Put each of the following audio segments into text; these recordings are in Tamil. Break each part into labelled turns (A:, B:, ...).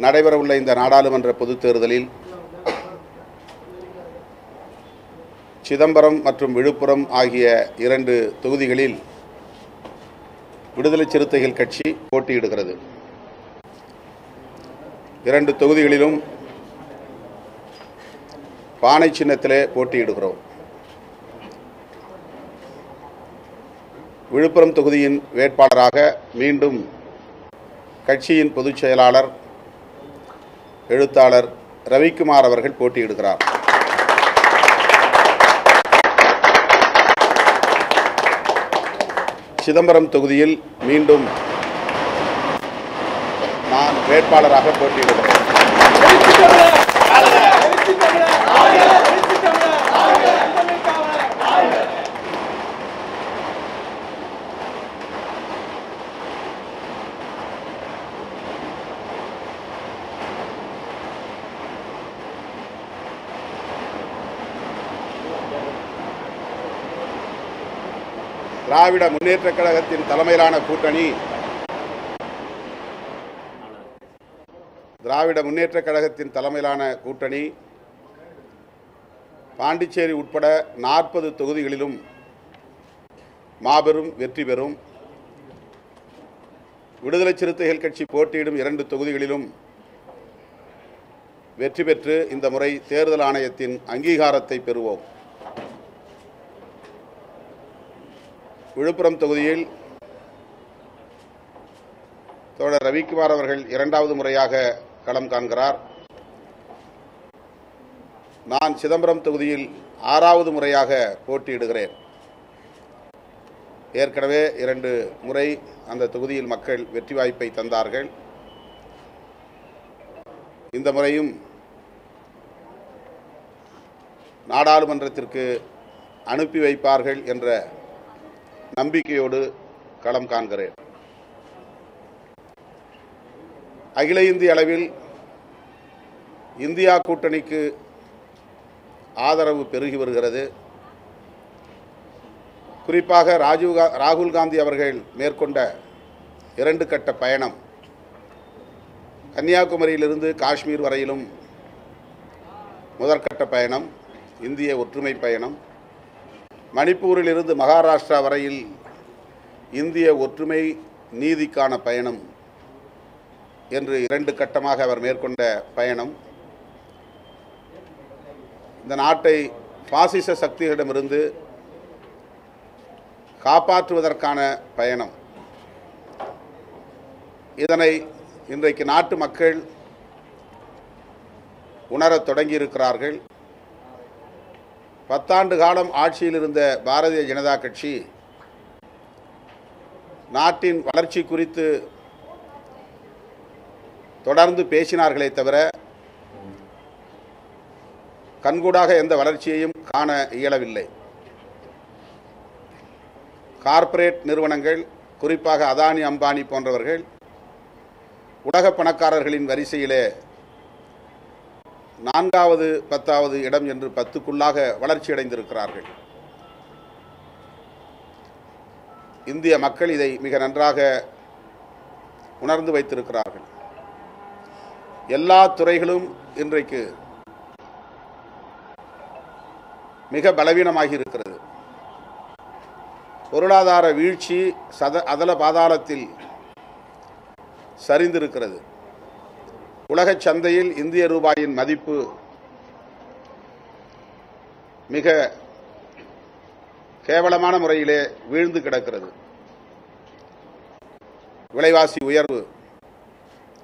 A: நடைபெறவுள்ள இந்த நாடாளுமன்ற பொதுத் தேர்தலில் சிதம்பரம் மற்றும் விழுப்புரம் ஆகிய இரண்டு தொகுதிகளில் விடுதலை சிறுத்தைகள் கட்சி போட்டியிடுகிறது. இரண்டு தொகுதிகளிலும் பானை சின்னத்திலே போட்டியிடுகிறோம். விழுப்புரம் தொகுதியின் வேட்பாளராக மீண்டும் கட்சியின் பொதுச் செயலாளர் எழுத்தாளர் ரவிக்குமார் அவர்கள் போட்டியிடுகிறார். சிதம்பரம் தொகுதியில் மீண்டும் நான் வேட்பாளராக போட்டியிடுகிறேன். திராவிட முன்னேற்றக் கழகத்தின் தலைமையிலான கூட்டணி. திராவிட முன்னேற்றக் கழகத்தின் தலைமையிலான கூட்டணி. பாண்டிச்சேரி உட்பட நாற்பது தொகுதிகளிலும் மாபெரும் வெற்றி பெறும். விடுதலை சிறுத்தைகள் கட்சி போட்டியிடும் இரண்டு தொகுதிகளிலும் வெற்றி பெற்று இந்த முறை தேர்தல் ஆணையத்தின் அங்கீகாரத்தை பெறுவோம். விழுப்புரம் தொகுதியில் தோழர் ரவிக்குமார் அவர்கள் இரண்டாவது முறையாக களம் காண்கிறார். நான் சிதம்பரம் தொகுதியில் ஆறாவது முறையாக போட்டியிடுகிறேன். ஏற்கனவே இரண்டு முறை அந்த தொகுதியில் மக்கள் வெற்றி வாய்ப்பை தந்தார்கள். இந்த முறையும் நாடாளுமன்றத்திற்கு அனுப்பி வைப்பார்கள் என்ற நம்பிக்கையோடு களம் காண்கிறேன். அகில இந்திய அளவில் இந்தியா கூட்டணிக்கு ஆதரவு பெருகி வருகிறது. குறிப்பாக ராஜீவ் கா ராகுல் காந்தி அவர்கள் மேற்கொண்ட இரண்டு கட்ட பயணம். கன்னியாகுமரியிலிருந்து காஷ்மீர் வரையிலும் முதற்கட்ட பயணம் இந்திய ஒற்றுமை பயணம். மணிப்பூரிலிருந்து மகாராஷ்டிரா வரையில் இந்திய ஒற்றுமை நீதிக்கான பயணம் என்று இரண்டு கட்டமாக அவர் மேற்கொண்ட பயணம். இந்த நாட்டை பாசிச சக்திகளிடமிருந்து காப்பாற்றுவதற்கான பயணம். இதனை இன்றைக்கு நாட்டு மக்கள் உணரத் தொடங்கியிருக்கிறார்கள். பத்தாண்டு காலம் ஆட்சியில் இருந்த பாரதிய ஜனதா கட்சி நாட்டின் வளர்ச்சி குறித்து தொடர்ந்து பேசினார்களே தவிர கண்கூடாக எந்த வளர்ச்சியையும் காண இயலவில்லை. கார்ப்பரேட் நிறுவனங்கள் குறிப்பாக அதானி அம்பானி போன்றவர்கள் உலக பணக்காரர்களின் வரிசையிலே நான்காவது பத்தாவது இடம் என்று பத்துக்குள்ளாக வளர்ச்சியடைந்திருக்கிறார்கள். இந்திய மக்கள் இதை மிக நன்றாக உணர்ந்து வைத்திருக்கிறார்கள். எல்லா துறைகளும் இன்றைக்கு மிக பலவீனமாகி இருக்கிறது. பொருளாதார வீழ்ச்சி சத அதல பாதாளத்தில் சரிந்திருக்கிறது. உலகச் சந்தையில் இந்திய ரூபாயின் மதிப்பு மிக கேவலமான முறையிலே வீழ்ந்து கிடக்கிறது. விலைவாசி உயர்வு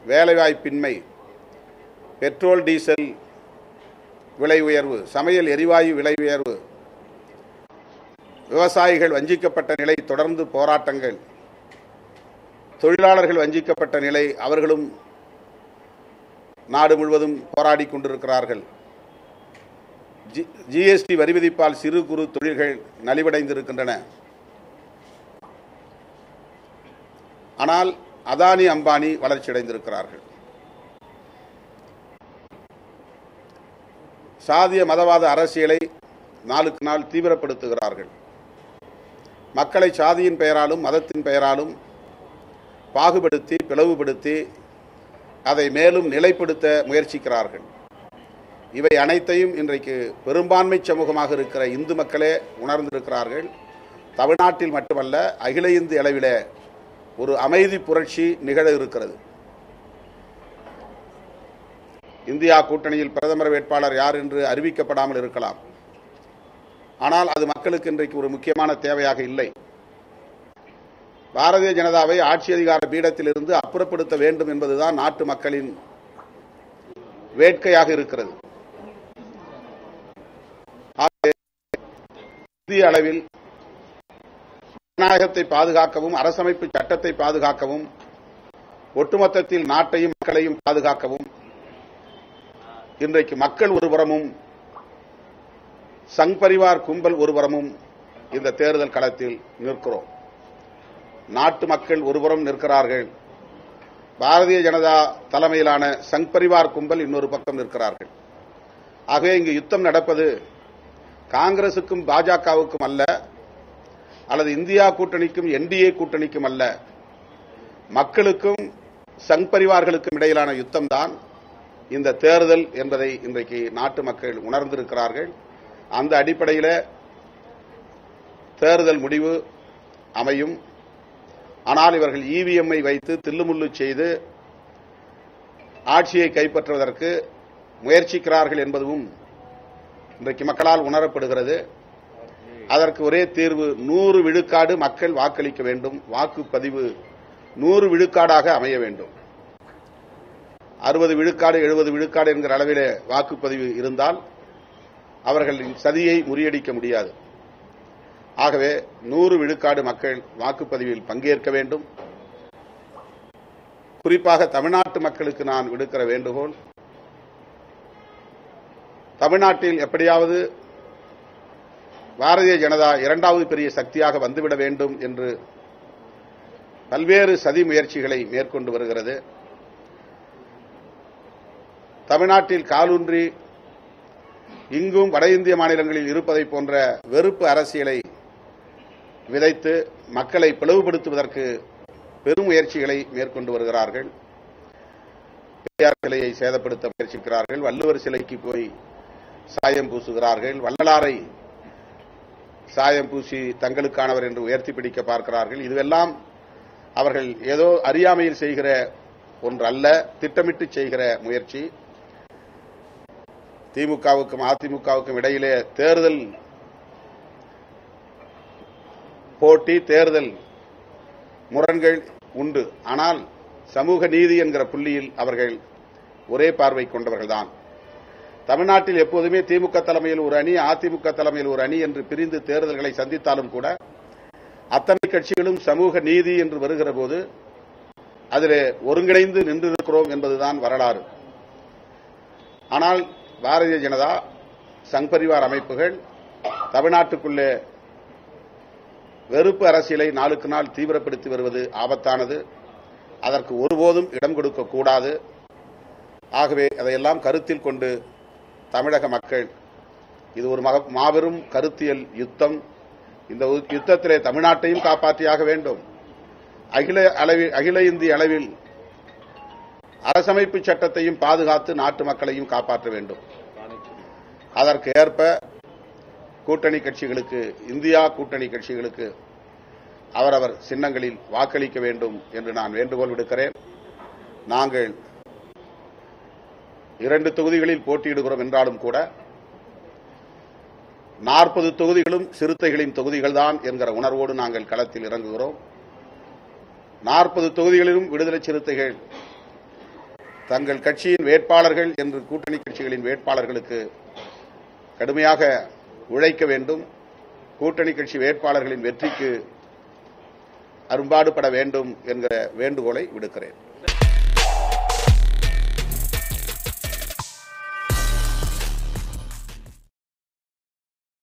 A: வேலைவாய்ப்பின்மை பெட்ரோல் டீசல் விலை உயர்வு சமையல் எரிவாயு விலை உயர்வு விவசாயிகள் வஞ்சிக்கப்பட்ட நிலை தொடர்ந்து போராட்டங்கள் தொழிலாளர்கள் வஞ்சிக்கப்பட்ட நிலை அவர்களும் நாடு முழுவதும் போராடி கொண்டிருக்கிறார்கள். ஜி ஜிஎஸ்டி வரி விதிப்பால் சிறு குறு தொழில்கள் நலிவடைந்திருக்கின்றன. ஆனால் அதானி அம்பானி வளர்ச்சியடைந்திருக்கிறார்கள் சாதிய மதவாத அரசியலை நாளுக்கு நாள் தீவிரப்படுத்துகிறார்கள். மக்களை சாதியின் பெயராலும் மதத்தின் பெயராலும் பாகுபடுத்தி பிளவுபடுத்தி அதை மேலும் நிலைப்படுத்த முயற்சிக்கிறார்கள். இவை அனைத்தையும் இன்றைக்கு பெரும்பான்மை சமூகமாக இருக்கிற இந்து மக்களே உணர்ந்திருக்கிறார்கள். தமிழ்நாட்டில் மட்டுமல்ல அகில இந்திய அளவிலே ஒரு அமைதி புரட்சி நிகழ இருக்கிறது. இந்தியா கூட்டணியில் பிரதமர் வேட்பாளர் யார் என்று அறிவிக்கப்படாமல் இருக்கலாம். ஆனால் அது மக்களுக்கு இன்றைக்கு ஒரு முக்கியமான தேவையாக இல்லை. பாரதிய ஜனதாவை ஆட்சி அதிகார பீடத்திலிருந்து அப்புறப்படுத்த வேண்டும் என்பதுதான் நாட்டு மக்களின் வேட்கையாக இருக்கிறது. இந்திய அளவில் ஜனநாயகத்தை பாதுகாக்கவும் அரசமைப்பு சட்டத்தை பாதுகாக்கவும் ஒட்டுமொத்தத்தில் நாட்டையும் மக்களையும் பாதுகாக்கவும் இன்றைக்கு மக்கள் ஒருபுறமும் சங் பரிவார் கும்பல் ஒருபுறமும் இந்த தேர்தல் களத்தில் நிற்கிறோம். நாட்டு மக்கள் ஒருபுறம் நிற்கிறார்கள். பாரதிய ஜனதா தலைமையிலான சங் பரிவார் கும்பல் இன்னொரு பக்கம் நிற்கிறார்கள். ஆகவே இங்கு யுத்தம் நடப்பது காங்கிரசுக்கும் பாஜகவுக்கும் அல்ல அல்லது இந்தியா கூட்டணிக்கும் என்டிஏ கூட்டணிக்கும் அல்ல. மக்களுக்கும் சங் பரிவார்களுக்கும் இடையிலான யுத்தம்தான் இந்த தேர்தல் என்பதை இன்றைக்கு நாட்டு மக்கள் உணர்ந்திருக்கிறார்கள். அந்த அடிப்படையில் தேர்தல் முடிவு அமையும். ஆனால் இவர்கள் இவிஎம்ஐ வைத்து தில்லுமுள்ளு செய்து ஆட்சியை கைப்பற்றுவதற்கு முயற்சிக்கிறார்கள் என்பதும் இன்றைக்கு மக்களால் உணரப்படுகிறது. அதற்கு ஒரே தீர்வு நூறு விழுக்காடு மக்கள் வாக்களிக்க வேண்டும். வாக்குப்பதிவு நூறு விழுக்காடாக அமைய வேண்டும். அறுபது விழுக்காடு எழுபது விழுக்காடு என்கிற அளவிலே வாக்குப்பதிவு இருந்தால் அவர்களின் சதியை முறியடிக்க முடியாது. ஆகவே நூறு விழுக்காடு மக்கள் வாக்குப்பதிவில் பங்கேற்க வேண்டும். குறிப்பாக தமிழ்நாட்டு மக்களுக்கு நான் விடுக்கிற வேண்டுகோள் தமிழ்நாட்டில் எப்படியாவது பாரதிய ஜனதா இரண்டாவது பெரிய சக்தியாக வந்துவிட வேண்டும் என்று பல்வேறு சதி முயற்சிகளை மேற்கொண்டு வருகிறது. தமிழ்நாட்டில் காலூன்றி இங்கும் வட இந்திய மாநிலங்களில் இருப்பதை போன்ற வெறுப்பு அரசியலை விதைத்து மக்களை பிளவுபடுத்துவதற்கு பெரும் முயற்சிகளை மேற்கொண்டு வருகிறார்கள். பெரியார் சிலையை சேதப்படுத்த முயற்சிக்கிறார்கள். வள்ளுவர் சிலைக்கு போய் சாயம் பூசுகிறார்கள். வள்ளலாரை சாயம் பூசி தங்களுக்கானவர் என்று உயர்த்தி பிடிக்க பார்க்கிறார்கள். இதுவெல்லாம் அவர்கள் ஏதோ அறியாமையில் செய்கிற ஒன்றல்ல திட்டமிட்டு செய்கிற முயற்சி. திமுகவுக்கும் அதிமுகவுக்கும் இடையிலே தேர்தல் போட்டி தேர்தல் முரண்கள் உண்டு. ஆனால் சமூக நீதி என்கிற புள்ளியில் அவர்கள் ஒரே பார்வை கொண்டவர்கள்தான். தமிழ்நாட்டில் எப்போதுமே திமுக தலைமையில் ஒரு அணி அதிமுக தலைமையில் ஒரு அணி என்று பிரிந்து தேர்தல்களை சந்தித்தாலும் கூட அத்தனை கட்சிகளும் சமூக நீதி என்று வருகிற போது அதிலே ஒருங்கிணைந்து நின்றிருக்கிறோம் என்பதுதான் வரலாறு. ஆனால் பாரதிய ஜனதா சங் பரிவார் அமைப்புகள் தமிழ்நாட்டுக்குள்ளே வெறுப்பு அரசியலை நாளுக்கு நாள் தீவிரப்படுத்தி வருவது ஆபத்தானது. அதற்கு ஒருபோதும் இடம் கொடுக்க கூடாது. ஆகவே அதையெல்லாம் கருத்தில் கொண்டு தமிழக மக்கள் இது ஒரு மக- மாபெரும் கருத்தியல் யுத்தம். இந்த யுத்தத்திலே தமிழ்நாட்டையும் காப்பாற்றியாக வேண்டும். அகில அளவில் அகில இந்திய அளவில் அரசமைப்பு சட்டத்தையும் பாதுகாத்து நாட்டு மக்களையும் காப்பாற்ற வேண்டும். அதற்கு ஏற்ப கூட்டணி கட்சிகளுக்கு இந்தியா கூட்டணி கட்சிகளுக்கு அவரவர் சின்னங்களில் வாக்களிக்க வேண்டும் என்று நான் வேண்டுகோள் விடுக்கிறேன். நாங்கள் இரண்டு தொகுதிகளில் போட்டியிடுகிறோம் என்றாலும் கூட நாற்பது தொகுதிகளும் சிறுத்தைகளின் தொகுதிகள்தான் என்கிற உணர்வோடு நாங்கள் களத்தில் இறங்குகிறோம். நாற்பது தொகுதிகளிலும் விடுதலை சிறுத்தைகள் தங்கள் கட்சியின் வேட்பாளர்கள் என்று கூட்டணி கட்சிகளின் வேட்பாளர்களுக்கு கடுமையாக உழைக்க வேண்டும். கூட்டணி கட்சி வேட்பாளர்களின் வெற்றிக்கு அரும்பாடுபட வேண்டும் என்கிற வேண்டுகோளை விடுக்கிறேன்.